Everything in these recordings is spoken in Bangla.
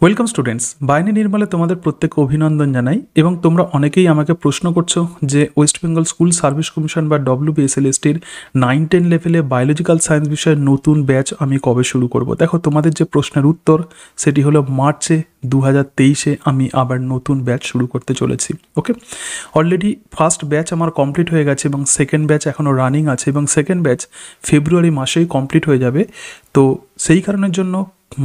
ওয়েলকাম স্টুডেন্টস বাইনি নির্মলে তোমাদের প্রত্যেক অভিনন্দন জানাই এবং তোমরা অনেকেই আমাকে প্রশ্ন করছ যে West Bengal school service commission বা ডব্লিউবিএসএলএসটির নাইন টেন লেভেলে বায়োলজিক্যাল সায়েন্স বিষয়ের নতুন ব্যাচ আমি কবে শুরু করব? দেখো, তোমাদের যে প্রশ্নের উত্তর, সেটি হলো মার্চে দু হাজার তেইশে আমি আবার নতুন ব্যাচ শুরু করতে চলেছি ওকে অলরেডি ফার্স্ট ব্যাচ আমার কমপ্লিট হয়ে গেছে এবং সেকেন্ড ব্যাচ এখনও রানিং আছে এবং সেকেন্ড ব্যাচ ফেব্রুয়ারি মাসেই কমপ্লিট হয়ে যাবে। তো সেই কারণের জন্য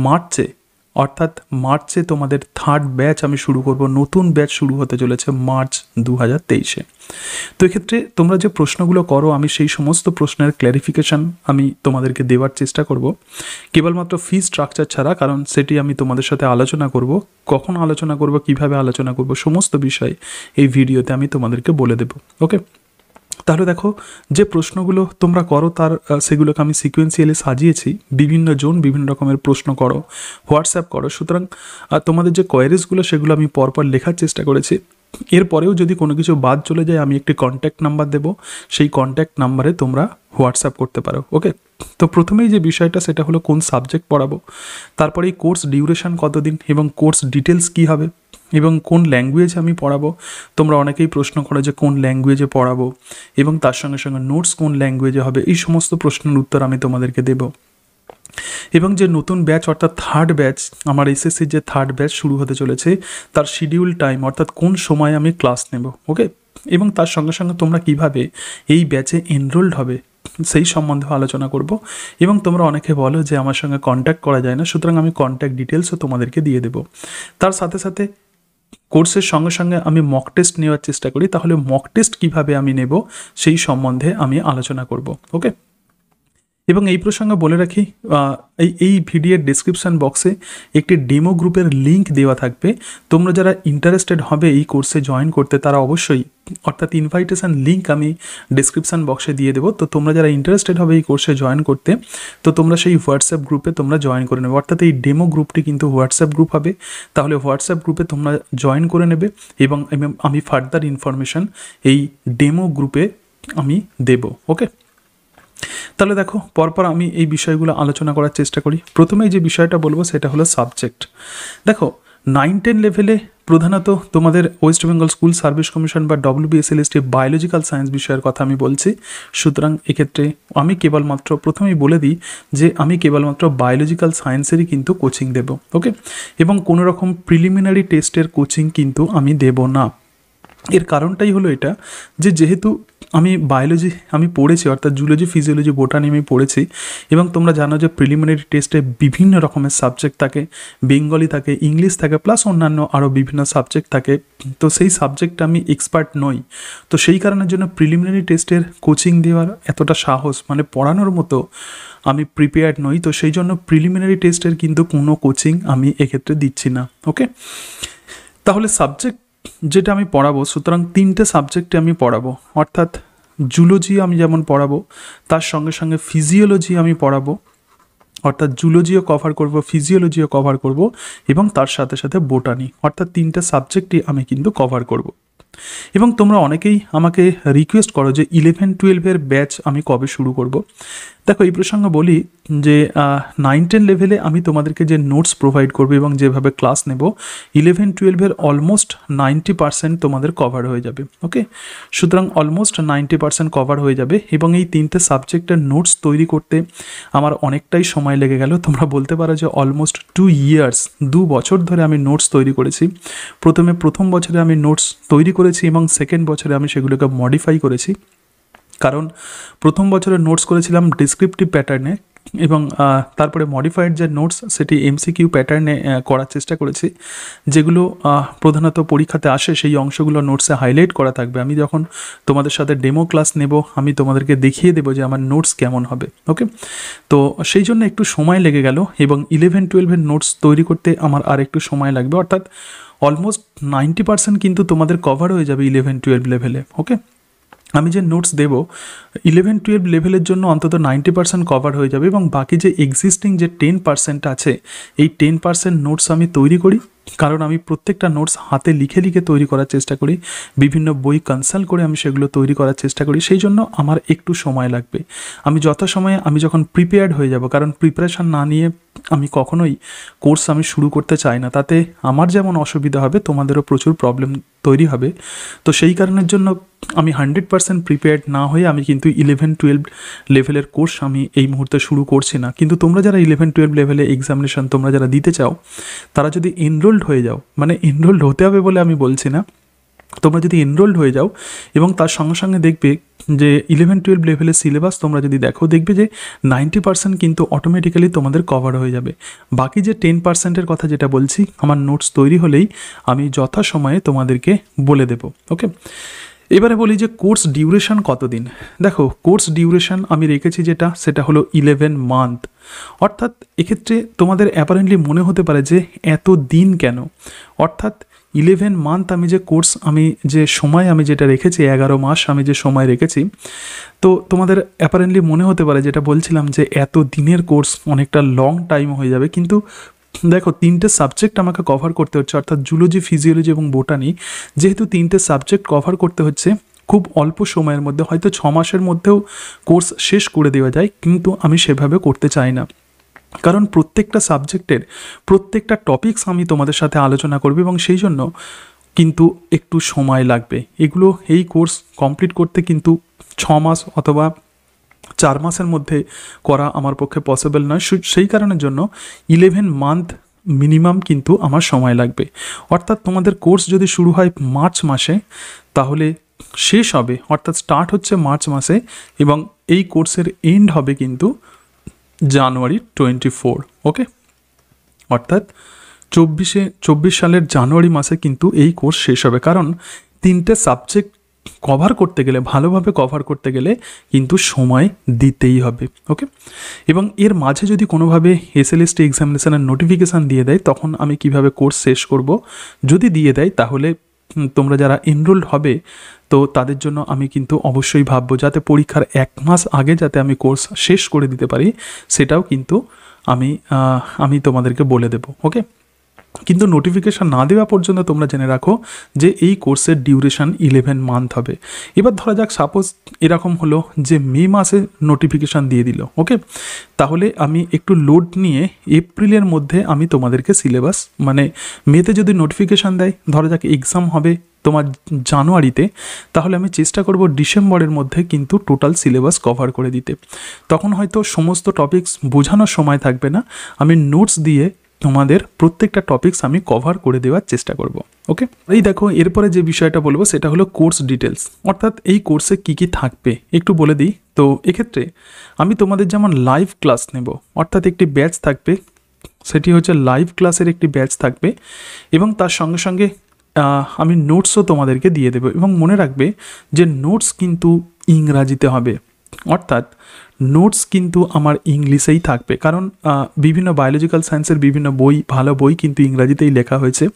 মার্চে অর্থাৎ মার্চে তোমাদের থার্ড ব্যাচ আমি শুরু করব, নতুন ব্যাচ শুরু হতে চলেছে মার্চ দু হাজার তেইশে। তো এক্ষেত্রে তোমরা যে প্রশ্নগুলো করো, আমি সেই সমস্ত প্রশ্নের ক্ল্যারিফিকেশান আমি তোমাদেরকে দেওয়ার চেষ্টা করব। কেবলমাত্র ফি স্ট্রাকচার ছাড়া, কারণ সেটি আমি তোমাদের সাথে আলোচনা করব, কখন আলোচনা করব, কীভাবে আলোচনা করব, সমস্ত বিষয় এই ভিডিওতে আমি তোমাদেরকে বলে দেবো ওকে তাহলে দেখো, যে প্রশ্নগুলো তোমরা করো তার সেগুলোকে আমি সিকোয়েন্সিয়ালি সাজিয়েছি, বিভিন্ন জন, বিভিন্ন রকমের প্রশ্ন করো, হোয়াটসঅ্যাপ করো। সুতরাং তোমাদের যে কোয়ারিজগুলো সেগুলো আমি পরপর লেখার চেষ্টা করেছি। এরপরেও যদি কোনো কিছু বাদ চলে যায়, আমি একটি কন্ট্যাক্ট নাম্বার দেবো। সেই কন্ট্যাক্ট নাম্বারে তোমরা হোয়াটসঅ্যাপ করতে পারো ওকে তো প্রথমেই যে বিষয়টা, সেটা হলো কোন সাবজেক্ট পড়াবো, তারপরে এই কোর্স ডিউরেশন কতদিন এবং কোর্স ডিটেলস কী হবে এবং কোন ল্যাঙ্গুয়েজে আমি পড়াবো? তোমরা অনেকেই প্রশ্ন করো যে কোন ল্যাঙ্গুয়েজে পড়াবো? এবং তার সঙ্গে সঙ্গে নোটস কোন ল্যাঙ্গুয়েজে হবে? এই সমস্ত প্রশ্নের উত্তর আমি তোমাদেরকে দেব। এবং যে নতুন ব্যাচ অর্থাৎ থার্ড ব্যাচ আমার এসএসসির যে থার্ড ব্যাচ শুরু হতে চলেছে, তার শিডিউল টাইম অর্থাৎ কোন সময় আমি ক্লাস নেব ওকে এবং তার সঙ্গে সঙ্গে তোমরা কীভাবে এই ব্যাচে এনরোলড হবে, সেই সম্বন্ধে আলোচনা করব। এবং তোমরা অনেকে বলো যে আমার সঙ্গে কন্ট্যাক্ট করা যায় না, সুতরাং আমি কন্ট্যাক্ট ডিটেলসও তোমাদেরকে দিয়ে দেবো। তার সাথে সাথে কোর্সের সঙ্গে সঙ্গে আমি মক টেস্ট নেওয়ার চেষ্টা করি, তাহলে মক টেস্ট কীভাবে আমি নেব সেই সম্বন্ধে আমি আলোচনা করব ওকে এবং এই প্রসঙ্গে বলে রাখি এই এই ভিডিওর ডিসক্রিপশন বক্সে একটি ডেমো গ্রুপের লিংক দেওয়া থাকবে। তোমরা যারা ইন্টারেস্টেড হবে এই কোর্সে জয়েন করতে, তারা অবশ্যই অর্থাৎ ইনভাইটেশন লিংক আমি ডিসক্রিপশন বক্সে দিয়ে দেবো। তো তোমরা যারা ইন্টারেস্টেড হবে এই কোর্সে জয়েন করতে, তো তোমরা সেই হোয়াটসঅ্যাপ গ্রুপে তোমরা জয়েন করে নেবে। অর্থাৎ এই ডেমো গ্রুপটি কিন্তু হোয়াটসঅ্যাপ গ্রুপ হবে। তাহলে হোয়াটসঅ্যাপ গ্রুপে তোমরা জয়েন করে নেবে এবং আমি ফার্দার ইনফরমেশন এই ডেমো গ্রুপে আমি দেব ওকে তাহলে দেখো, পরপর আমি এই বিষয়গুলো আলোচনা করার চেষ্টা করি। প্রথমেই যে বিষয়টা বলব সেটা হলো সাবজেক্ট দেখো নাইন টেন লেভেলে প্রধানত তোমাদের West Bengal school service commission বা ডব্লিউ ডব্লিউবিএসএলএসটি বায়োলজিক্যাল সায়েন্স বিষয়ের কথা আমি বলছি। সুতরাং এক্ষেত্রে আমি কেবলমাত্র প্রথমেই বলে দিই যে আমি কেবলমাত্র বায়োলজিক্যাল সায়েন্সেরই কিন্তু কোচিং দেব ওকে এবং কোনো রকম প্রিলিমিনারি টেস্টের কোচিং কিন্তু আমি দেব না। এর কারণটাই হলো এটা যে যেহেতু আমি বায়োলজি আমি পড়েছি, অর্থাৎ জুলজি ফিজিওলজি বোটানি আমি পড়েছি এবং তোমরা জানো যে প্রিলিমিনারি টেস্টে বিভিন্ন রকমের সাবজেক্ট থাকে বেঙ্গলি থাকে ইংলিশ থাকে প্লাস অন্যান্য আরও বিভিন্ন সাবজেক্ট থাকে। তো সেই সাবজেক্টে আমি এক্সপার্ট নই। তো সেই কারণের জন্য প্রিলিমিনারি টেস্টের কোচিং দেওয়ার এতটা সাহস মানে পড়ানোর মতো আমি প্রিপেয়ার্ড নই। তো সেই জন্য প্রিলিমিনারি টেস্টের কিন্তু কোনো কোচিং আমি এক্ষেত্রে দিচ্ছি না ওকে তাহলে সাবজেক্ট যেটা আমি পড়াবো, সুতরাং তিনটে সাবজেক্টে আমি পড়াবো। অর্থাৎ জুলজি আমি যেমন পড়াবো, তার সঙ্গে সঙ্গে ফিজিওলজি আমি পড়াবো। অর্থাৎ জুলজিও কভার করব ফিজিওলজিও কভার করব এবং তার সাথে সাথে বোটানি অর্থাৎ তিনটে সাবজেক্টই আমি কিন্তু কভার করব। এবং তোমরা অনেকেই আমাকে রিকোয়েস্ট করো যে ইলেভেন টুয়েলভের ব্যাচ আমি কবে শুরু করব। দেখো, এই প্রসঙ্গে বলি যে নাইন টেন লেভেলে আমি তোমাদেরকে যে নোটস প্রোভাইড করব এবং যেভাবে ক্লাস নেব ইলেভেন টুয়েলভের অলমোস্ট নাইনটি পার্সেন্ট তোমাদের কভার হয়ে যাবে ওকে সুতরাং অলমোস্ট নাইনটি পার্সেন্ট কভার হয়ে যাবে এবং এই তিনটে সাবজেক্টের নোটস তৈরি করতে আমার অনেকটাই সময় লেগে গেল। তোমরা বলতে পারো যে অলমোস্ট টু ইয়ার্স দু বছর ধরে আমি নোটস তৈরি করেছি। প্রথমে প্রথম বছরে আমি নোটস তৈরি করেছি এবং সেকেন্ড বছরে আমি সেগুলোকে মডিফাই করেছি। কারণ প্রথম বছরে নোটস করেছিলাম ডিসক্রিপটিভ প্যাটার্নে এবং তারপরে মডিফাইড যে নোটস সেটি এমসিকিউ প্যাটার্নে করার চেষ্টা করেছি। যেগুলো প্রধানত পরীক্ষাতে আসে সেই অংশগুলো নোটসে হাইলাইট করা থাকবে। আমি যখন তোমাদের সাথে ডেমো ক্লাস নেব, আমি তোমাদেরকে দেখিয়ে দেবো যে আমার নোটস কেমন হবে ওকে তো সেই জন্য একটু সময় লেগে গেল এবং ইলেভেন টুয়েলভের নোটস তৈরি করতে আমার আর একটু সময় লাগবে। অর্থাৎ অলমোস্ট নাইনটি পার্সেন্ট কিন্তু তোমাদের কভার হয়ে যাবে ইলেভেন টুয়েলভ লেভেলে ওকে আমি যে নোটস দেব ইলেভেন টুয়েলভ লেভেলের জন্য অন্তত নাইনটি পার্সেন্ট কভার হয়ে যাবে এবং বাকি যে এক্সিস্টিং যে টেন পার্সেন্ট আছে, এই টেন পার্সেন্ট নোটস আমি তৈরি করি। কারণ আমি প্রত্যেকটা নোটস হাতে লিখে লিখে তৈরি করার চেষ্টা করি, বিভিন্ন বই কনসাল্ট করে আমি সেগুলো তৈরি করার চেষ্টা করি, সেই জন্য আমার একটু সময় লাগবে। আমি যথাসময়ে আমি যখন প্রিপেয়ার্ড হয়ে যাব, কারণ প্রিপারেশন না নিয়ে আমি কখনোই কোর্স আমি শুরু করতে চাই না। তাতে আমার যেমন অসুবিধা হবে, তোমাদেরও প্রচুর প্রবলেম তৈরি হবে। তো সেই কারণের জন্য আমি হান্ড্রেড পার্সেন্ট প্রিপেয়ার্ড না হয়ে আমি কিন্তু ইলেভেন টুয়েলভ লেভেলের কোর্স আমি এই মুহূর্তে শুরু করছি না। কিন্তু তোমরা যারা ইলেভেন টুয়েলভ লেভেলে এক্সামিনেশন তোমরা যারা দিতে চাও, তারা যদি এনরোল্ড হয়ে যাও মানে এনরোল্ড হতে হবে বলে আমি বলছি না তোমরা যদি এনরোল্ড হয়ে যাও এবং তার সঙ্গে সঙ্গে দেখবে যে ইলেভেন টুয়েলভ লেভেলের সিলেবাস তোমরা যদি দেখো, দেখবে যে নাইনটি পার্সেন্ট কিন্তু অটোমেটিক্যালি তোমাদের কভার হয়ে যাবে। বাকি যে টেন পার্সেন্টের কথা যেটা বলছি, আমার নোটস তৈরি হলেই আমি যথাসময়ে তোমাদেরকে বলে দেবো ওকে এবারে বলি যে কোর্স ডিউরেশন কতদিন? দেখো কোর্স ডিউরেশন আমি রেখেছি যেটা, সেটা হলো ইলেভেন মান্থ অর্থাৎ এক্ষেত্রে তোমাদের অ্যাপারেন্টলি মনে হতে পারে যে এত দিন কেন? অর্থাৎ ইলেভেন মান্থ আমি যে কোর্স আমি যে সময় আমি যেটা রেখেছি, এগারো মাস আমি যে সময় রেখেছি, তো তোমাদের অ্যাপারেন্টলি মনে হতে পারে যেটা বলছিলাম যে এত দিনের কোর্স অনেকটা লং টাইম হয়ে যাবে, কিন্তু দেখো তিনটে সাবজেক্ট আমাকে কভার করতে হচ্ছে, অর্থাৎ জুলজি ফিজিওলজি এবং বোটানি যেহেতু তিনটে সাবজেক্ট কভার করতে হচ্ছে, খুব অল্প সময়ের মধ্যে, হয়তো ছ মাসের মধ্যেও কোর্স শেষ করে দেওয়া যায়, কিন্তু আমি সেভাবে করতে চাই না। কারণ প্রত্যেকটা সাবজেক্টের প্রত্যেকটা টপিকস আমি তোমাদের সাথে আলোচনা করব এবং সেই জন্য কিন্তু একটু সময় লাগবে। এগুলো, এই কোর্স কমপ্লিট করতে কিন্তু ছ মাস অথবা চার মাসের মধ্যে করা আমার পক্ষে পসিবল নয়। সেই কারণের জন্য ইলেভেন মান্থ মিনিমাম কিন্তু আমার সময় লাগবে। অর্থাৎ তোমাদের কোর্স যদি শুরু হয় মার্চ মাসে, তাহলে শেষ হবে। অর্থাৎ স্টার্ট হচ্ছে মার্চ মাসে এবং এই কোর্সের এন্ড হবে কিন্তু জানুয়ারি টোয়েন্টি ফোর ওকে অর্থাৎ চব্বিশে, চব্বিশ সালের জানুয়ারি মাসে কিন্তু এই কোর্স শেষ হবে। কারণ তিনটে সাবজেক্ট কভার করতে গেলে, ভালোভাবে কভার করতে গেলে কিন্তু সময় দিতেই হবে ওকে এবং এর মাঝে যদি কোনোভাবে এসএলএসটি এক্সামিনেশানের নোটিফিকেশান দিয়ে দেয়, তখন আমি কীভাবে কোর্স শেষ করব? যদি দিয়ে দেয়, তাহলে তোমরা যারা এনরোল্ড হবে, তো তাদের জন্য আমি কিন্তু অবশ্যই ভাববো যাতে পরীক্ষার এক মাস আগে যাতে আমি কোর্স শেষ করে দিতে পারি, সেটাও কিন্তু আমি আমি তোমাদেরকে বলে দেব ওকে কিন্তু নোটিফিকেশান না দেওয়া পর্যন্ত তোমরা জেনে রাখো যে এই কোর্সের ডিউরেশন ইলেভেন মান্থ হবে। এবার ধরা যাক সাপোজ এরকম হলো যে মে মাসে নোটিফিকেশান দিয়ে দিল ওকে তাহলে আমি একটু লোড নিয়ে এপ্রিলের মধ্যে আমি তোমাদেরকে সিলেবাস মানে মেতে যদি নোটিফিকেশান দেয়, ধরা যাক এক্সাম হবে তোমার জানুয়ারিতে, তাহলে আমি চেষ্টা করব ডিসেম্বরের মধ্যে কিন্তু টোটাল সিলেবাস কভার করে দিতে। তখন হয়তো সমস্ত টপিকস বোঝানোর সময় থাকবে না। আমি নোটস দিয়ে তোমাদের প্রত্যেকটা টপিকস আমি কভার করে দেওয়ার চেষ্টা করব ওকে এই দেখো, এরপরে যে বিষয়টা বলব, সেটা হলো কোর্স ডিটেলস অর্থাৎ এই কোর্সে কি কি থাকবে, একটু বলে দিই। তো এক্ষেত্রে আমি তোমাদের যেমন লাইভ ক্লাস নেব, অর্থাৎ একটি ব্যাচ থাকবে, সেটি হচ্ছে লাইভ ক্লাসের একটি ব্যাচ থাকবে, এবং তার সঙ্গে সঙ্গে আমি নোটসও তোমাদেরকে দিয়ে দেবো, এবং মনে রাখবে যে নোটস কিন্তু ইংরাজিতে হবে। অর্থাৎ নোটস কিন্তু আমার ইংলিশেই থাকবে। কারণ বিভিন্ন বায়োলজিক্যাল সায়েন্সের বিভিন্ন বই, ভালো বই কিন্তু ইংরাজিতেই লেখা হয়েছে।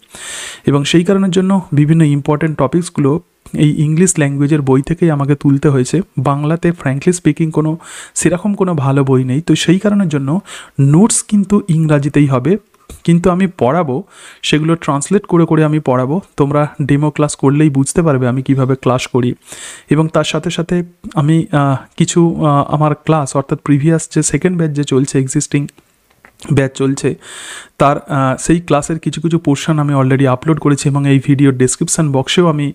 এবং সেই কারণের জন্য বিভিন্ন ইম্পর্টেন্ট টপিকসগুলো এই ইংলিশ ল্যাঙ্গুয়েজের বই থেকেই আমাকে তুলতে হয়েছে। বাংলাতে ফ্র্যাঙ্কলি স্পিকিং কোনো, সেরকম কোনো ভালো বই নেই। তো সেই কারণের জন্য নোটস কিন্তু ইংরাজিতেই হবে। কিন্তু আমি পড়াবো, সেগুলো ট্রান্সলেট করে করে আমি পড়াবো। তোমরা ডেমো ক্লাস করলেই বুঝতে পারবে আমি কীভাবে ক্লাস করি। এবং তার সাথে সাথে আমি কিছু আমার ক্লাস অর্থাৎ প্রিভিয়াস যে সেকেন্ড ব্যাচ যে চলছে এক্সিস্টিং ব্যাচ চলছে, তার সেই ক্লাসের কিছু কিছু পোর্শন আমি অলরেডি আপলোড করেছি এবং এই ভিডিওর ডিসক্রিপশান বক্সেও আমি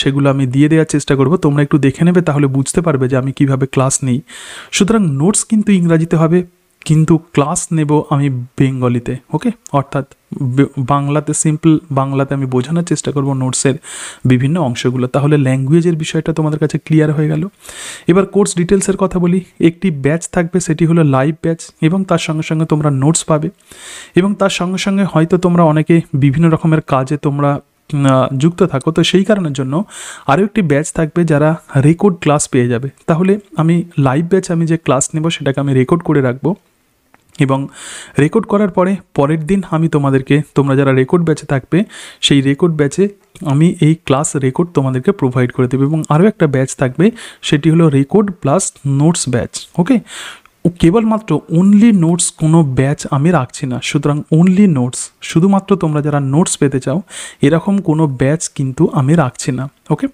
সেগুলো আমি দিয়ে দেওয়ার চেষ্টা করব। তোমরা একটু দেখে নেবে, তাহলে বুঝতে পারবে যে আমি কীভাবে ক্লাস নিই। সুতরাং নোটস কিন্তু ইংরাজিতে হবে। কিন্তু ক্লাস নেব আমি বেঙ্গলিতে ওকে অর্থাৎ বাংলাতে সিম্পল বাংলাতে আমি বোঝানোর চেষ্টা করব নোটসের বিভিন্ন অংশগুলো। তাহলে ল্যাঙ্গুয়েজের বিষয়টা তোমাদের কাছে ক্লিয়ার হয়ে গেল। এবার কোর্স ডিটেলসের কথা বলি। একটি ব্যাচ থাকবে, সেটি হলো লাইভ ব্যাচ এবং তার সঙ্গে সঙ্গে তোমরা নোটস পাবে। এবং তার সঙ্গে সঙ্গে হয়তো তোমরা অনেকে বিভিন্ন রকমের কাজে তোমরা যুক্ত থাকো। তো সেই কারণের জন্য আরও একটি ব্যাচ থাকবে যারা রেকর্ড ক্লাস পেয়ে যাবে। তাহলে আমি লাইভ ব্যাচ আমি যে ক্লাস নেব সেটাকে আমি রেকর্ড করে রাখব। এবং রেকর্ড করার পরে পরের দিন আমি তোমাদেরকে, তোমরা যারা রেকর্ড ব্যাচে থাকবে, সেই রেকর্ড ব্যাচে আমি এই ক্লাস রেকর্ড তোমাদেরকে প্রোভাইড করে দেবো। এবং আরও একটা ব্যাচ থাকবে, সেটি হলো record plus notes batch okay কেবলমাত্র অনলি নোটস কোনো ব্যাচ আমি রাখছি না। সুতরাং অনলি নোটস শুধুমাত্র তোমরা যারা নোটস পেতে চাও, এরকম কোনো ব্যাচ কিন্তু আমি রাখছি না। ওকে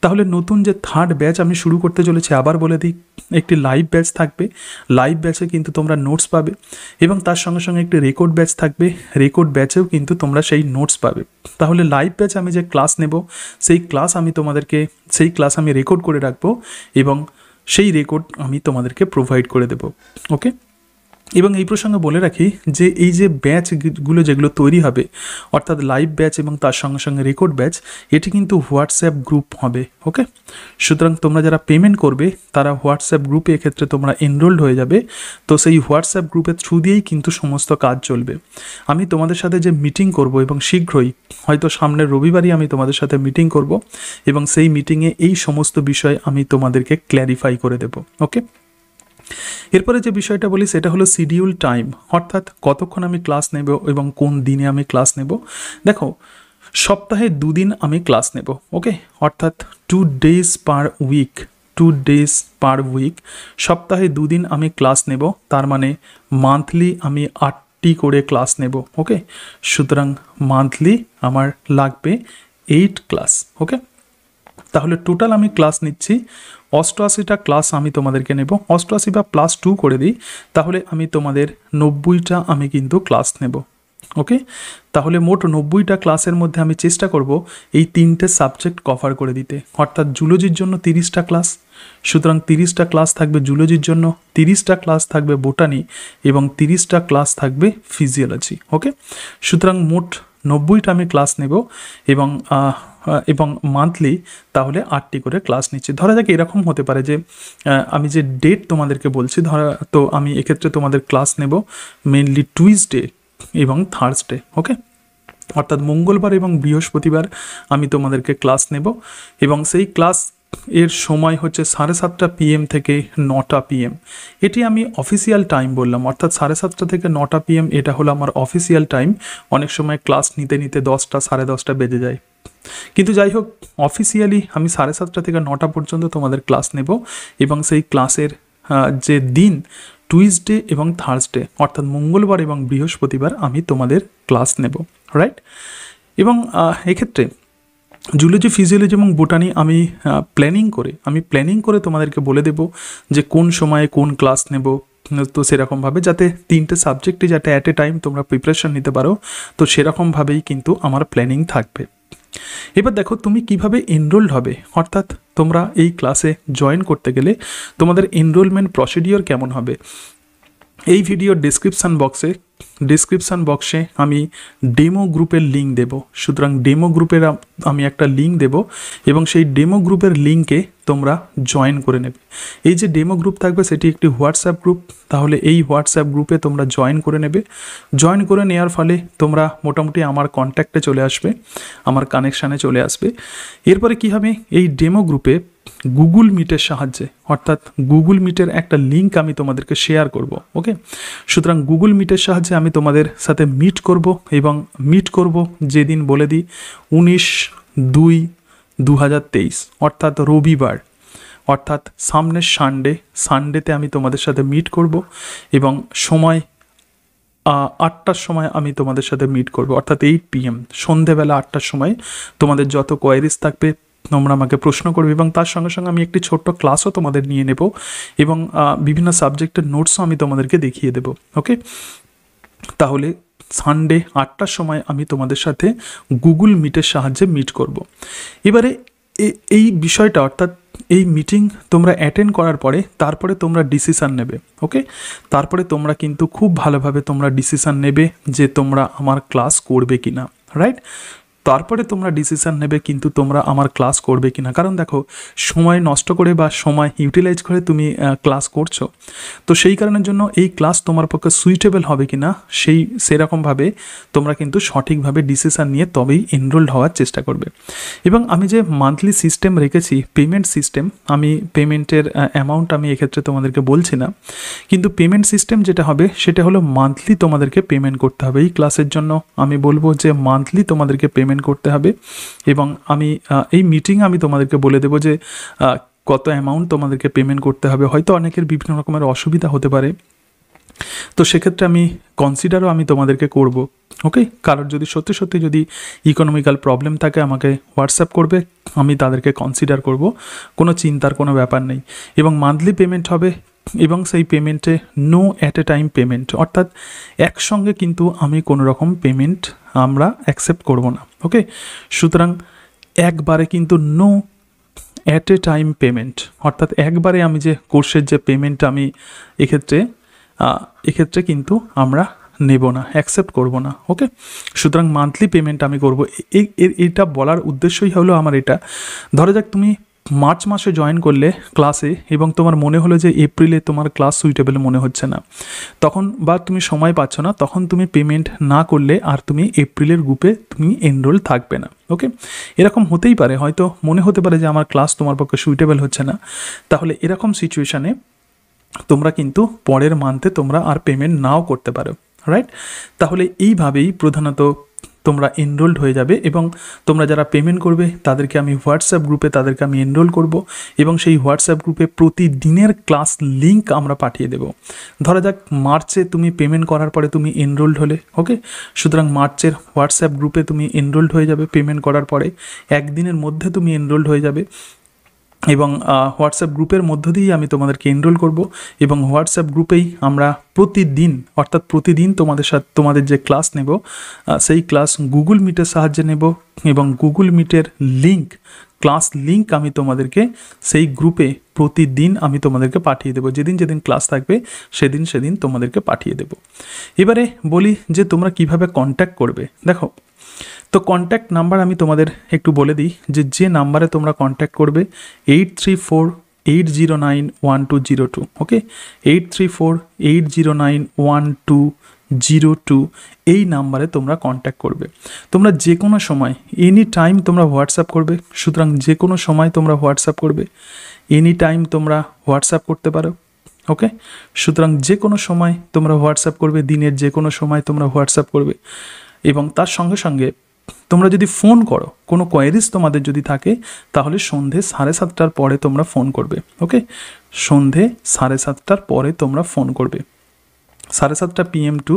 তাহলে নতুন যে থার্ড ব্যাচ আমি শুরু করতে চলেছি, আবার বলে দিই, একটি লাইভ ব্যাচ থাকবে। লাইভ ব্যাচে কিন্তু তোমরা নোটস পাবে এবং তার সঙ্গে সঙ্গে একটি রেকর্ড ব্যাচ থাকবে। রেকর্ড ব্যাচেও কিন্তু তোমরা সেই নোটস পাবে। তাহলে লাইভ ব্যাচ আমি যে ক্লাস নেব, সেই ক্লাস আমি তোমাদেরকে, সেই ক্লাস আমি রেকর্ড করে রাখব এবং সেই রেকর্ড আমি তোমাদেরকে প্রোভাইড করে দেব ওকে এবং এই প্রসঙ্গে বলে রাখি যে এই যে ব্যাচগুলো যেগুলো তৈরি হবে, অর্থাৎ লাইভ ব্যাচ এবং তার সঙ্গে সঙ্গে রেকর্ড ব্যাচ এটি কিন্তু হোয়াটসঅ্যাপ গ্রুপ হবে ওকে সুতরাং তোমরা যারা পেমেন্ট করবে, তারা হোয়াটসঅ্যাপ গ্রুপে এক্ষেত্রে তোমরা এনরোল্ড হয়ে যাবে। তো সেই হোয়াটসঅ্যাপ গ্রুপের থ্রু দিয়েই কিন্তু সমস্ত কাজ চলবে। আমি তোমাদের সাথে যে মিটিং করব এবং শীঘ্রই, হয়তো সামনের রবিবারই আমি তোমাদের সাথে মিটিং করব এবং সেই মিটিংয়ে এই সমস্ত বিষয় আমি তোমাদেরকে ক্ল্যারিফাই করে দেব ওকে এরপরে যে বিষয়টা বলি, সেটা হলো শিডিউল টাইম অর্থাৎ কতক্ষণ আমি ক্লাস নেব এবং কোন দিনে আমি ক্লাস নেব? দেখো, সপ্তাহে দুদিন আমি ক্লাস নেব ওকে অর্থাৎ two days per week two days per week সপ্তাহে দুদিন আমি ক্লাস নেব, তার মানে মান্থলি আমি আটটি করে ক্লাস নেব ওকে সুতরাং মান্থলি আমার লাগবে এইট ক্লাস ওকে তাহলে টোটাল আমি ক্লাস নিচ্ছি। অষ্টআশিটা ক্লাস আমি তোমাদেরকে নেব। অষ্টআশি বা প্লাস টু করে দিই, তাহলে আমি তোমাদের নব্বইটা আমি কিন্তু ক্লাস নেব। ওকে তাহলে মোট নব্বইটা ক্লাসের মধ্যে আমি চেষ্টা করব এই তিনটে সাবজেক্ট কভার করে দিতে। অর্থাৎ জুলজির জন্য তিরিশটা ক্লাস সুতরাং তিরিশটা ক্লাস থাকবে জুলজির জন্য, তিরিশটা ক্লাস থাকবে বোটানি এবং তিরিশটা ক্লাস থাকবে ফিজিওলজি ওকে সুতরাং মোট নব্বইটা আমি ক্লাস নেব এবং এবং মান্থলি তাহলে আটটি করে ক্লাস নিচ্ছি। ধরা যাক এরকম হতে পারে যে আমি যে ডেট তোমাদেরকে বলছি, ধরা, তো আমি এক্ষেত্রে তোমাদের ক্লাস নেব মেনলি টুইসডে এবং থার্সডে ওকে অর্থাৎ মঙ্গলবার এবং বৃহস্পতিবার আমি তোমাদেরকে ক্লাস নেব এবং সেই ক্লাস এর সময় হচ্ছে সাড়ে সাতটা পিএম থেকে নটা পিএম এটি আমি অফিসিয়াল টাইম বললাম, অর্থাৎ সাড়ে সাতটা থেকে নটা পিএম এটা হলো আমার অফিসিয়াল টাইম অনেক সময় ক্লাস নিতে নিতে দশটা, সাড়ে দশটা বেজে যায়। কিন্তু যাই হোক অফিসিয়ালি আমি সাড়ে সাতটা থেকে নটা পর্যন্ত তোমাদের ক্লাস নেব এবং সেই ক্লাসের যে দিন টুইসডে এবং থার্সডে অর্থাৎ মঙ্গলবার এবং বৃহস্পতিবার আমি তোমাদের ক্লাস নেব রাইট এবং এক্ষেত্রে জুলজি ফিজিওলজি এবং বোটানি আমি প্ল্যানিং করে, আমি প্ল্যানিং করে তোমাদেরকে বলে দেব যে কোন সময়ে কোন ক্লাস নেব। তো সেরকমভাবে যাতে তিনটে সাবজেক্টে যাতে অ্যাট এ টাইম তোমরা প্রিপারেশন নিতে পারো, তো সেরকমভাবেই কিন্তু আমার প্ল্যানিং থাকবে। এবার দেখো তুমি কীভাবে এনরোল্ড হবে? অর্থাৎ তোমরা এই ক্লাসে জয়েন করতে গেলে তোমাদের এনরোলমেন্ট প্রসিডিওর কেমন হবে? এই ভিডিওর ডিসক্রিপশান বক্সে ডিসক্রিপশান বক্সে আমি ডেমো গ্রুপের লিঙ্ক দেব। সুতরাং ডেমো গ্রুপের আমি একটা লিঙ্ক দেব এবং সেই ডেমো গ্রুপের লিঙ্কে তোমরা জয়েন করে নেবে। এই যে ডেমো গ্রুপ থাকবে, সেটি একটি হোয়াটসঅ্যাপ গ্রুপ তাহলে এই হোয়াটসঅ্যাপ গ্রুপে তোমরা জয়েন করে নেবে। জয়েন করে নেওয়ার ফলে তোমরা মোটামুটি আমার কন্ট্যাক্টে চলে আসবে, আমার কানেকশানে চলে আসবে। এরপরে কী হবে? এই ডেমো গ্রুপে গুগল মিটের সাহায্যে, অর্থাৎ গুগল মিটের একটা লিঙ্ক আমি তোমাদেরকে শেয়ার করব ওকে সুতরাং গুগল মিটের সাহায্যে আমি তোমাদের সাথে মিট করব এবং মিট করব যেদিন বলে দিই উনিশ দুই দু অর্থাৎ রবিবার, অর্থাৎ সামনের সানডে সানডেতে আমি তোমাদের সাথে মিট করব এবং সময় আটটার সময় আমি তোমাদের সাথে মিট করব, অর্থাৎ এইট পিএম সন্ধেবেলা আটটার সময় তোমাদের যত কোয়ারিজ থাকবে তোমরা আমাকে প্রশ্ন করবে এবং তার সঙ্গে সঙ্গে আমি একটি ছোট্ট ক্লাসও তোমাদের নিয়ে নেব এবং বিভিন্ন সাবজেক্টের নোটসও আমি তোমাদেরকে দেখিয়ে দেবো ওকে তাহলে সানডে আটটার সময় আমি তোমাদের সাথে গুগল মিটের সাহায্যে মিট করব। এবারে এই বিষয়টা অর্থাৎ এই মিটিং তোমরা অ্যাটেন্ড করার পরে তারপরে তোমরা ডিসিশান নেবে ওকে তারপরে তোমরা কিন্তু খুব ভালোভাবে তোমরা ডিসিশান নেবে যে তোমরা আমার ক্লাস করবে কি না রাইট তারপরে তোমরা ডিসিশান নেবে কিন্তু তোমরা আমার ক্লাস করবে কি না কারণ দেখো, সময় নষ্ট করে বা সময় ইউটিলাইজ করে তুমি ক্লাস করছ। তো সেই কারণের জন্য এই ক্লাস তোমার পক্ষে সুইটেবল হবে কি না সেই সেরকমভাবে তোমরা কিন্তু সঠিকভাবে ডিসিশান নিয়ে তবেই এনরোল্ড হওয়ার চেষ্টা করবে। এবং আমি যে মান্থলি সিস্টেম রেখেছি পেমেন্ট সিস্টেম আমি পেমেন্টের অ্যামাউন্ট আমি এক্ষেত্রে তোমাদেরকে বলছি না। কিন্তু পেমেন্ট সিস্টেম যেটা হবে, সেটা হলো মান্থলি তোমাদেরকে পেমেন্ট করতে হবে। এই ক্লাসের জন্য আমি বলব যে মান্থলি তোমাদেরকে পেমেন্ট করতে হবে। এবং আমি এই মিটিংয়ে আমি তোমাদেরকে বলে দেবো যে কত অ্যামাউন্ট তোমাদেরকে পেমেন্ট করতে হবে। হয়তো অনেকের বিভিন্ন রকমের অসুবিধা হতে পারে। তো সেক্ষেত্রে আমি কনসিডারও আমি তোমাদেরকে করব। ওকে কারোর যদি সত্যি সত্যি যদি ইকোনমিক্যাল প্রবলেম থাকে, আমাকে হোয়াটসঅ্যাপ করবে। আমি তাদেরকে কনসিডার করব। কোনো চিন্তার কোনো ব্যাপার নেই। এবং মান্থলি পেমেন্ট হবে এবং সেই পেমেন্টে no at a time payment অর্থাৎ একসঙ্গে কিন্তু আমি কোনো রকম পেমেন্ট আমরা অ্যাকসেপ্ট করব না ওকে সুতরাং একবারে কিন্তু no at a time payment অর্থাৎ একবারে আমি যে কোর্সের যে পেমেন্ট আমি এক্ষেত্রে এক্ষেত্রে কিন্তু আমরা নেব না অ্যাকসেপ্ট করব না ওকে সুতরাং মান্থলি পেমেন্ট আমি করব। এটা বলার উদ্দেশ্যই হলো আমার এটা। ধরা যাক তুমি মার্চ মাসে জয়েন করলে ক্লাসে এবং তোমার মনে হলো যে এপ্রিলে তোমার ক্লাস সুইটেবল মনে হচ্ছে না। তখন বা তুমি সময় পাচ্ছ না, তখন তুমি পেমেন্ট না করলে আর তুমি এপ্রিলের গ্রুপে তুমি এনরোল থাকবে না ওকে এরকম হতেই পারে, হয়তো মনে হতে পারে যে আমার ক্লাস তোমার পক্ষে সুইটেবল হচ্ছে না। তাহলে এরকম সিচুয়েশানে তোমরা কিন্তু পরের মান্থে তোমরা আর পেমেন্ট নাও করতে পারো রাইট তাহলে এইভাবেই প্রধানত তোমরা এনরোল্ড হয়ে যাবে এবং তোমরা যারা পেমেন্ট করবে, তাদেরকে আমি হোয়াটসঅ্যাপ গ্রুপে তাদেরকে আমি এনরোল করব এবং সেই হোয়াটসঅ্যাপ গ্রুপে প্রতিদিনের ক্লাস লিঙ্ক আমরা পাঠিয়ে দেব। ধরা যাক মার্চে তুমি পেমেন্ট করার পরে তুমি এনরোলড হলে ওকে সুতরাং মার্চের হোয়াটসঅ্যাপ গ্রুপে তুমি এনরোল্ড হয়ে যাবে পেমেন্ট করার পরে। একদিনের মধ্যে তুমি এনরোল্ড হয়ে যাবে। এবং হোয়াটসঅ্যাপ গ্রুপের মধ্য দিয়েই আমি তোমাদেরকে এনরোল করব এবং হোয়াটসঅ্যাপ গ্রুপেই আমরা প্রতিদিন, অর্থাৎ প্রতিদিন তোমাদের সাথে, তোমাদের যে ক্লাস নেব সেই ক্লাস গুগল মিটের সাহায্যে নেব এবং গুগল মিটের লিঙ্ক ক্লাস লিঙ্ক আমি তোমাদেরকে সেই গ্রুপে প্রতিদিন আমি তোমাদেরকে পাঠিয়ে দেবো। যেদিন যেদিন ক্লাস থাকবে, সেদিন সেদিন তোমাদেরকে পাঠিয়ে দেবো। এবারে বলি যে তোমরা কীভাবে কন্ট্যাক্ট করবে। দেখো তো কন্ট্যাক্ট নাম্বার আমি তোমাদের একটু বলে দিই যে যে নাম্বারে তোমরা কন্ট্যাক্ট করবে eight three four eight zero nine one two zero two okay eight three four eight zero nine one two zero two এই নাম্বারে তোমরা কন্ট্যাক্ট করবে। তোমরা যে কোনো সময় এনি টাইম তোমরা হোয়াটসঅ্যাপ করবে, সুতরাং যে কোনো সময় তোমরা হোয়াটসঅ্যাপ করবে এনি টাইম তোমরা হোয়াটসঅ্যাপ করতে পারো ওকে সুতরাং যে কোনো সময় তোমরা হোয়াটসঅ্যাপ করবে, দিনের যে কোনো সময় তোমরা হোয়াটসঅ্যাপ করবে, এবং তার সঙ্গে সঙ্গে তোমরা যদি ফোন করো, কোনো কোয়ারিজ তোমাদের যদি থাকে, তাহলে সন্ধে সাড়ে সাতটার পরে তোমরা ফোন করবে ওকে সন্ধে সাড়ে সাতটার পরে তোমরা ফোন করবে। সাড়ে সাতটা পিএম টু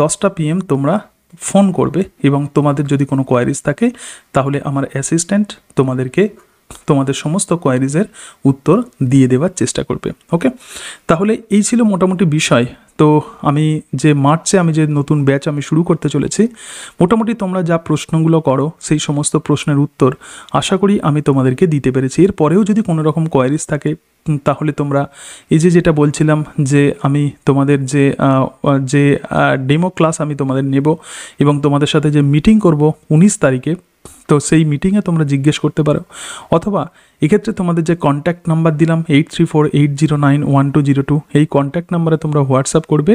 দশটা পিএম তোমরা ফোন করবে এবং তোমাদের যদি কোনো কোয়ারিজ থাকে, তাহলে আমার অ্যাসিস্ট্যান্ট তোমাদেরকে তোমাদের সমস্ত কোয়ারিজের উত্তর দিয়ে দেওয়ার চেষ্টা করবে ওকে তাহলে এই ছিল মোটামুটি বিষয়। তো আমি যে মার্চে আমি যে নতুন ব্যাচ আমি শুরু করতে চলেছি, মোটামুটি তোমরা যা প্রশ্নগুলো করো, সেই সমস্ত প্রশ্নের উত্তর আশা করি আমি তোমাদেরকে দিতে পেরেছি। এরপরেও যদি কোনো রকম কোয়ারিজ থাকে তাহলে তোমরা এই যে যেটা বলছিলাম যে আমি তোমাদের যে যে ডেমো ক্লাস আমি তোমাদের নেব এবং তোমাদের সাথে যে মিটিং করব উনিশ তারিখে তো সেই মিটিংয়ে তোমরা জিজ্ঞেস করতে পারো। অথবা এক্ষেত্রে তোমাদের যে কন্ট্যাক্ট নাম্বার দিলাম eight three four eight zero nine one two zero two এই কন্ট্যাক্ট নাম্বারে তোমরা হোয়াটসঅ্যাপ করবে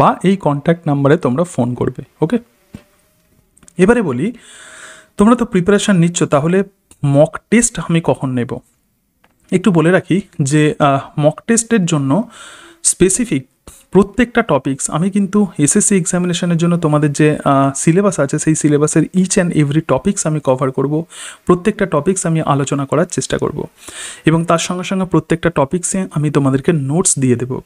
বা এই কন্ট্যাক্ট নাম্বারে তোমরা ফোন করবে ওকে এবারে বলি, তোমরা তো প্রিপারেশান নিচ্ছ, তাহলে মক টেস্ট আমি কখন নেব? একটু বলে রাখি যে মক টেস্টের জন্য স্পেসিফিক প্রত্যেকটা টপিকস আমি কিন্তু এসএসসি এক্সামিনেশনের জন্য তোমাদের যে সিলেবাস আছে, সেই সিলেবাসের ইচ অ্যান্ড এভরি টপিকস আমি কভার করব। প্রত্যেকটা টপিকস আমি আলোচনা করার চেষ্টা করব। এবং তার সঙ্গে সঙ্গে প্রত্যেকটা টপিক্সে আমি তোমাদেরকে নোটস দিয়ে দেবো।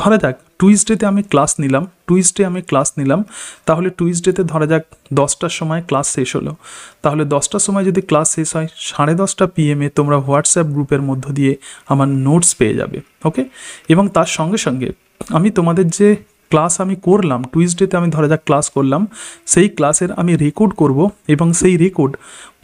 ধরা যাক টুইসডেতে আমি ক্লাস নিলাম টুইসডে আমি ক্লাস নিলাম, তাহলে টুইসডেতে ধরা যাক দশটার সময় ক্লাস শেষ হলো। তাহলে দশটার সময় যদি ক্লাস শেষ হয়, সাড়ে দশটা পিএমে তোমরা হোয়াটসঅ্যাপ গ্রুপের মধ্য দিয়ে আমার নোটস পেয়ে যাবে ওকে এবং তার সঙ্গে সঙ্গে আমি তোমাদের যে ক্লাস আমি করলাম টুইসডেতে আমি ধরা যাক ক্লাস করলাম, সেই ক্লাসের আমি রেকর্ড করব এবং সেই রেকর্ড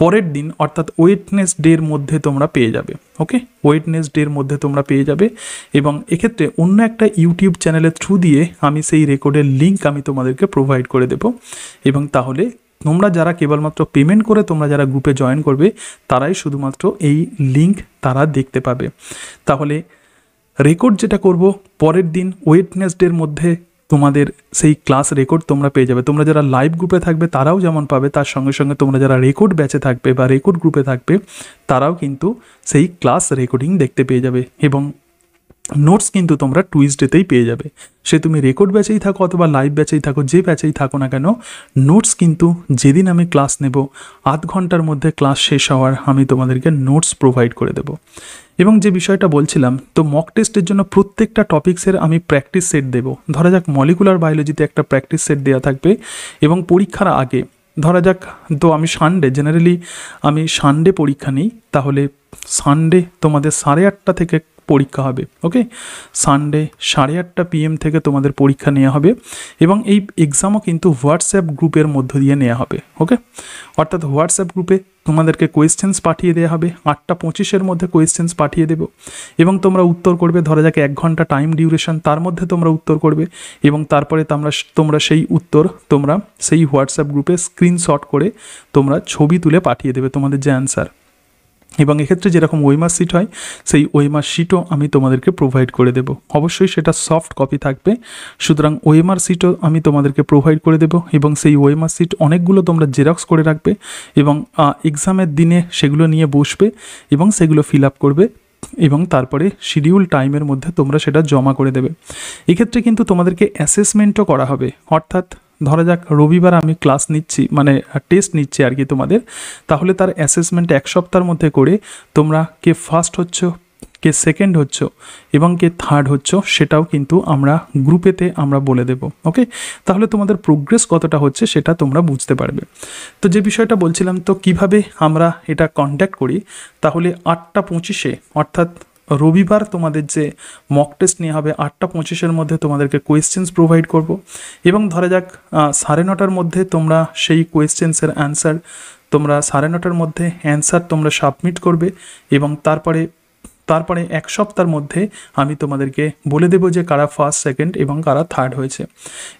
পরের দিন, অর্থাৎ ওয়েটনেস ডের মধ্যে তোমরা পেয়ে যাবে ওকে ওয়েটনেস ডের মধ্যে তোমরা পেয়ে যাবে এবং এক্ষেত্রে অন্য একটা ইউটিউব চ্যানেলের থ্রু দিয়ে আমি সেই রেকর্ডের লিঙ্ক আমি তোমাদেরকে প্রোভাইড করে দেব এবং তাহলে তোমরা যারা কেবলমাত্র পেমেন্ট করে তোমরা যারা গ্রুপে জয়েন করবে, তারাই শুধুমাত্র এই লিঙ্ক তারা দেখতে পাবে। তাহলে রেকর্ড যেটা করব, পরের দিন ওয়েটনেসডের মধ্যে তোমাদের সেই ক্লাস রেকর্ড তোমরা পেয়ে যাবে। তোমরা যারা লাইভ গ্রুপে থাকবে, তারাও যেমন পাবে, তার সঙ্গে সঙ্গে তোমরা যারা রেকর্ড ব্যাচে থাকবে বা রেকর্ড গ্রুপে থাকবে, তারাও কিন্তু সেই ক্লাস রেকর্ডিং দেখতে পেয়ে যাবে এবং নোটস কিন্তু তোমরা টুইসডেতেই পেয়ে যাবে। সে তুমি রেকর্ড ব্যাচেই থাকো অথবা লাইভ ব্যাচেই থাকো, যে ব্যাচেই থাকো না কেন নোটস কিন্তু যেদিন আমি ক্লাস নেব, আধ ঘণ্টার মধ্যে ক্লাস শেষ হওয়ার আমি তোমাদেরকে নোটস প্রোভাইড করে দেবো। এবং যে বিষয়টা বলছিলাম, তো মক টেস্টের জন্য প্রত্যেকটা টপিক্সের আমি প্র্যাকটিস সেট দেবো। ধরা যাক মলিকুলার বায়োলজিতে একটা প্র্যাকটিস সেট দেওয়া থাকবে এবং পরীক্ষার আগে, ধরা যাক, তো আমি সানডে জেনারেলি আমি সানডে পরীক্ষা নিই, তাহলে সানডে তোমাদের সাড়ে আটটা থেকে পরীক্ষা হবে ওকে সানডে সাড়ে আটটা পিএম থেকে তোমাদের পরীক্ষা নেওয়া হবে এবং এই এক্সামও কিন্তু হোয়াটসঅ্যাপ গ্রুপের মধ্য দিয়ে নেওয়া হবে ওকে অর্থাৎ হোয়াটসঅ্যাপ গ্রুপে তোমাদেরকে কোয়েশ্চেন্স পাঠিয়ে দেওয়া হবে, আটটা পঁচিশের মধ্যে কোয়েশ্চেন্স পাঠিয়ে দেবো এবং তোমরা উত্তর করবে, ধরা যাক এক ঘণ্টা টাইম ডিউরেশন তার মধ্যে তোমরা উত্তর করবে এবং তারপরে তোমরা তোমরা সেই উত্তর তোমরা সেই হোয়াটসঅ্যাপ গ্রুপে স্ক্রিনশট করে তোমরা ছবি তুলে পাঠিয়ে দেবে তোমাদের যে অ্যান্সার এবং এক্ষেত্রে যেরকম ওয়েমার সিট হয়, সেই ওয়েমার সিটও আমি তোমাদেরকে প্রোভাইড করে দেব। অবশ্যই সেটা সফট কপি থাকবে। সুতরাং ওয়েমার সিটও আমি তোমাদেরকে প্রোভাইড করে দেব এবং সেই ওয়েমার সিট অনেকগুলো তোমরা জেরক্স করে রাখবে এবং এক্সামের দিনে সেগুলো নিয়ে বসবে এবং সেগুলো ফিল আপ করবে এবং তারপরে শিডিউল টাইমের মধ্যে তোমরা সেটা জমা করে দেবে। এক্ষেত্রে কিন্তু তোমাদেরকে অ্যাসেসমেন্টও করা হবে। অর্থাৎ ধরা যাক, রবিবার আমি ক্লাস নিচ্ছি মানে টেস্ট নিচ্ছি আর কি তোমাদের। তাহলে তার অ্যাসেসমেন্ট এক সপ্তাহের মধ্যে করে তোমরা কে ফার্স্ট হচ্ছ, কে সেকেন্ড হচ্ছ এবং কে থার্ড হচ্ছ সেটাও কিন্তু আমরা গ্রুপেতে আমরা বলে দেব ওকে তাহলে তোমাদের প্রোগ্রেস কতটা হচ্ছে সেটা তোমরা বুঝতে পারবে। তো যে বিষয়টা বলছিলাম, তো কীভাবে আমরা এটা কন্ট্যাক্ট করি, তাহলে আটটা পঁচিশে, অর্থাৎ রবিবার তোমাদের যে মক টেস্ট নেওয়া হবে আটটা পঁচিশের মধ্যে তোমাদেরকে কোয়েশ্চেন্স প্রোভাইড করব। এবং ধরা যাক সাড়ে নটার মধ্যে তোমরা সেই কোয়েশ্চেন্সের অ্যান্সার তোমরা সাড়ে নটার মধ্যে অ্যান্সার তোমরা সাবমিট করবে এবং তারপরে তারপরে এক সপ্তাহের মধ্যে আমি তোমাদেরকে বলে দেবো যে কারা ফার্স্ট সেকেন্ড এবং কারা থার্ড হয়েছে।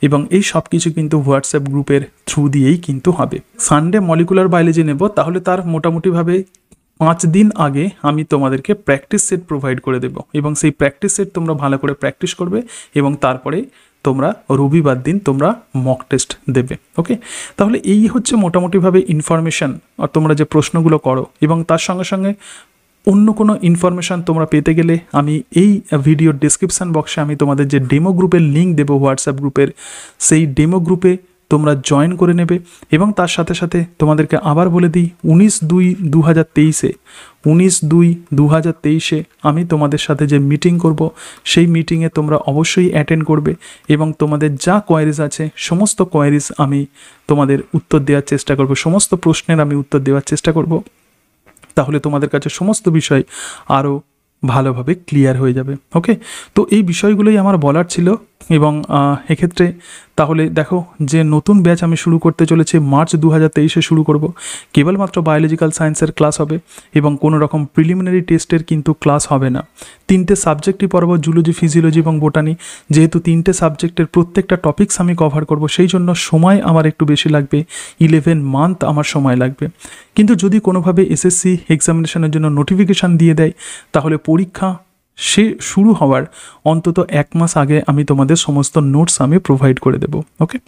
এবং এই সব কিছু কিন্তু হোয়াটসঅ্যাপ গ্রুপের থ্রু দিয়েই কিন্তু হবে। সানডে মলিকুলার বায়োলজি নেব, তাহলে তার মোটামুটিভাবে পাঁচ দিন আগে আমি তোমাদেরকে প্র্যাকটিস সেট প্রোভাইড করে দেব এবং সেই প্র্যাকটিস সেট তোমরা ভালো করে প্র্যাকটিস করবে এবং তারপরে তোমরা রবিবার দিন তোমরা মক টেস্ট দেবে ওকে তাহলে এই হচ্ছে মোটামুটিভাবে ইনফরমেশান তোমরা যে প্রশ্নগুলো করো এবং তার সঙ্গে সঙ্গে অন্য কোনো ইনফরমেশান তোমরা পেতে গেলে আমি এই ভিডিওর ডিসক্রিপশান বক্সে আমি তোমাদের যে ডেমো গ্রুপের লিঙ্ক দেবো হোয়াটসঅ্যাপ গ্রুপের সেই ডেমো গ্রুপে তোমরা জয়েন করে নেবে এবং তার সাথে সাথে তোমাদেরকে আবার বলে দিই, উনিশ দুই দু হাজার তেইশে, উনিশ দুই দু হাজার তেইশে আমি তোমাদের সাথে যে মিটিং করব, সেই মিটিংয়ে তোমরা অবশ্যই অ্যাটেন্ড করবে এবং তোমাদের যা কোয়ারিজ আছে, সমস্ত কোয়ারিজ আমি তোমাদের উত্তর দেওয়ার চেষ্টা করব, সমস্ত প্রশ্নের আমি উত্তর দেওয়ার চেষ্টা করব। তাহলে তোমাদের কাছে সমস্ত বিষয় আরও ভালোভাবে ক্লিয়ার হয়ে যাবে, ওকে? তো এই বিষয়গুলোই আমার বলার ছিল। এবং এক্ষেত্রে তাহলে দেখো যে নতুন ব্যাচ আমি শুরু করতে চলেছি মার্চ দু হাজার তেইশে শুরু করব। কেবলমাত্র বায়োলজিক্যাল সায়েন্সের ক্লাস হবে এবং কোনো রকম প্রিলিমিনারি টেস্টের কিন্তু ক্লাস হবে না। তিনটে সাবজেক্টই পড়ব জুলজি ফিজিওলজি এবং বোটানি যেহেতু তিনটে সাবজেক্টের প্রত্যেকটা টপিক্স আমি কভার করব, সেই জন্য সময় আমার একটু বেশি লাগবে ইলেভেন মান্থ আমার সময় লাগবে। কিন্তু যদি কোনোভাবে এসএসসি এক্সামিনেশনের জন্য নোটিফিকেশান দিয়ে দেয়, তাহলে পরীক্ষা সে শুরু হওয়ার অন্তত এক মাস আগে আমি তোমাদের সমস্ত নোটস আমি প্রোভাইড করে দেবো ওকে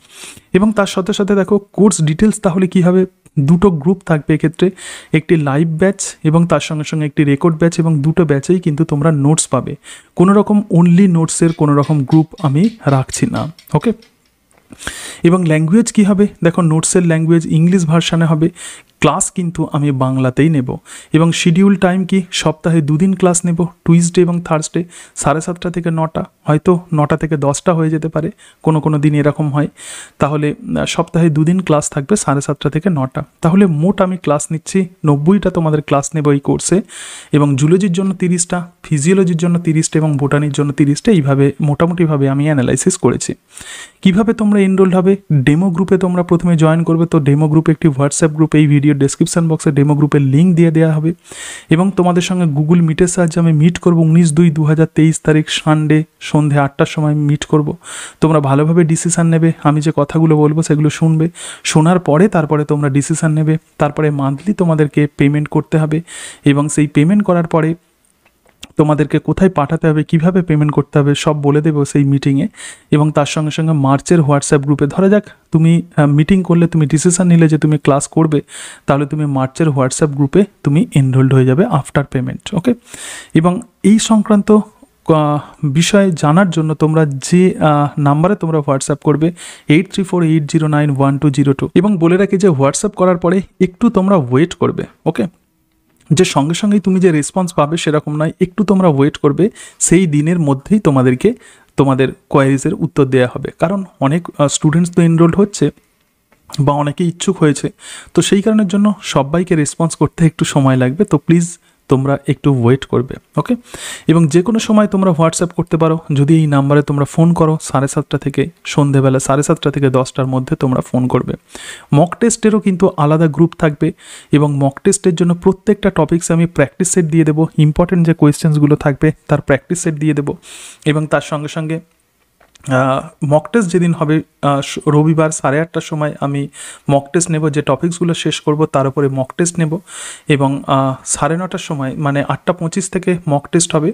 এবং তার সাথে সাথে দেখো কোর্স ডিটেলস তাহলে কী হবে? দুটো গ্রুপ থাকবে এক্ষেত্রে, একটি লাইভ ব্যাচ এবং তার সঙ্গে সঙ্গে একটি রেকর্ড ব্যাচ এবং দুটো ব্যাচেই কিন্তু তোমরা নোটস পাবে। কোনো রকম অনলি নোটসের কোনো রকম গ্রুপ আমি রাখছি না ওকে এবং ল্যাঙ্গুয়েজ কী হবে? দেখো নোটসের ল্যাঙ্গুয়েজ ইংলিশ ভার্সানে হবে। ক্লাস কিন্তু আমি বাংলাতেই নেব। এবং শিডিউল টাইম কি সপ্তাহে দুদিন ক্লাস নেব? টুইসডে এবং থার্সডে সাড়ে সাতটা থেকে নটা। হয়তো নটা থেকে দশটা হয়ে যেতে পারে। কোনো কোনো দিন এরকম হয়। তাহলে সপ্তাহে দুদিন ক্লাস থাকবে সাড়ে সাতটা থেকে নটা। তাহলে মোট আমি ক্লাস নিচ্ছি নব্বইটা তোমাদের ক্লাস নেব এই কোর্সে। এবং জুলজির জন্য তিরিশটা, ফিজিওলজির জন্য তিরিশটা এবং বোটানির জন্য তিরিশটা এইভাবে মোটামুটিভাবে আমি অ্যানালাইসিস করেছি। কীভাবে তোমরা এনরোল্ড হবে? ডেমো গ্রুপে তোমরা প্রথমে জয়েন করবে। তো ডেমো গ্রুপে একটি হোয়াটসঅ্যাপ গ্রুপে এই ভিডিও ডেসক্রিপশন বক্সে ডেমো গ্রুপের লিঙ্ক দিয়ে দেওয়া হবে। এবং তোমাদের সঙ্গে গুগল মিটের সাহায্যে আমি মিট করব উনিশ দুই দু তারিখ সানডে সন্ধে আটটার সময় মিট করব। তোমরা ভালোভাবে ডিসিশান নেবে, আমি যে কথাগুলো বলব সেগুলো শুনবে। শোনার পরে তারপরে তোমরা ডিসিশান নেবে। তারপরে মান্থলি তোমাদেরকে পেমেন্ট করতে হবে। এবং সেই পেমেন্ট করার পরে তোমাদেরকে কোথায় পাঠাতে হবে, কীভাবে পেমেন্ট করতে হবে, সব বলে দেবো সেই মিটিংয়ে এবং তার সঙ্গে সঙ্গে মার্চের হোয়াটসঅ্যাপ গ্রুপে, ধরা যাক তুমি মিটিং করলে তুমি ডিসিশন নিলে যে তুমি ক্লাস করবে, তাহলে তুমি মার্চের হোয়াটসঅ্যাপ গ্রুপে তুমি এনরোল্ড হয়ে যাবে আফটার পেমেন্ট ওকে এবং এই সংক্রান্ত বিষয়ে জানার জন্য তোমরা যে নাম্বারে তোমরা হোয়াটসঅ্যাপ করবে eight three four eight zero nine one two zero two এবং বলে রাখি যে হোয়াটসঅ্যাপ করার পরে একটু তোমরা ওয়েট করবে ওকে যে সঙ্গে সঙ্গেই তুমি যে রেসপন্স পাবে সেরকম নয়, একটু তোমরা ওয়েট করবে, সেই দিনের মধ্যেই তোমাদেরকে তোমাদের কোয়ারিজের উত্তর দেওয়া হবে। কারণ অনেক স্টুডেন্টস তো এনরোল্ড হচ্ছে বা অনেকে ইচ্ছুক হয়েছে। তো সেই কারণের জন্য সবাইকে রেসপন্স করতে একটু সময় লাগবে। তো প্লিজ তোমরা একটু ওয়েট করবে ওকে এবং যে কোনো সময় তোমরা হোয়াটসঅ্যাপ করতে পারো, যদি এই নাম্বারে তোমরা ফোন করো, সাড়ে সাতটা থেকে সন্ধেবেলা, সাড়ে সাতটা থেকে দশটার মধ্যে তোমরা ফোন করবে। মক টেস্টেরও কিন্তু আলাদা গ্রুপ থাকবে এবং মক টেস্টের জন্য প্রত্যেকটা টপিক্সে আমি প্র্যাকটিস সেট দিয়ে দেবো। ইম্পর্টেন্ট যে কোয়েশ্চেন্সগুলো থাকবে, তার প্র্যাকটিস সেট দিয়ে দেবো। এবং তার সঙ্গে সঙ্গে মক টেস্ট যেদিন হবে রবিবার সাড়ে আটটার সময় আমি মক টেস্ট নেব, যে টপিকসগুলো শেষ করব তার উপরে মক টেস্ট নেব এবং সাড়ে নটার সময় মানে আটটা পঁচিশ থেকে মক টেস্ট হবে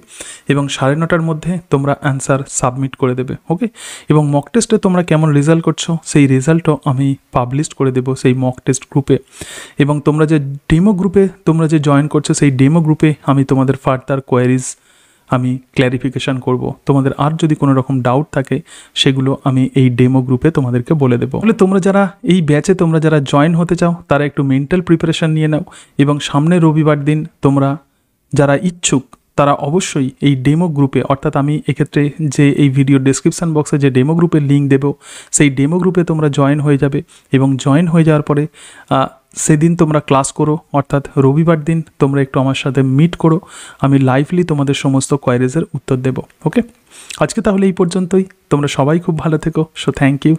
এবং সাড়ে নটার মধ্যে তোমরা অ্যান্সার সাবমিট করে দেবে ওকে এবং মক টেস্টে তোমরা কেমন রেজাল্ট করছ, সেই রেজাল্টও আমি পাবলিশ করে দেবো সেই মক টেস্ট গ্রুপে এবং তোমরা যে ডেমো গ্রুপে তোমরা যে জয়েন করছ, সেই ডেমো গ্রুপে আমি তোমাদের ফার্দার কোয়ারিজ আমি ক্ল্যারিফিকেশান করব। তোমাদের আর যদি কোনো রকম ডাউট থাকে, সেগুলো আমি এই ডেমো গ্রুপে তোমাদেরকে বলে দেবো। তাহলে তোমরা যারা এই ব্যাচে তোমরা যারা জয়েন হতে চাও, তারা একটু মেন্টাল প্রিপারেশান নিয়ে নাও এবং সামনে রবিবার দিন তোমরা যারা ইচ্ছুক, তারা অবশ্যই এই ডেমো গ্রুপে অর্থাৎ আমি এক্ষেত্রে যে এই ভিডিও ডেসক্রিপশন বক্সে যে ডেমো গ্রুপের লিঙ্ক দেবো, সেই ডেমো গ্রুপে তোমরা জয়েন হয়ে যাবে এবং জয়েন হয়ে যাওয়ার পরে সেদিন তোমরা ক্লাস করো, অর্থাৎ রবিবার দিন তোমরা একটু আমার সাথে মিট করো, আমি লাইভলি তোমাদের সমস্ত কোয়ারিজের উত্তর দেবো ওকে আজকে তাহলে এই পর্যন্তই, তোমরা সবাই খুব ভালো থেকো সো থ্যাংক ইউ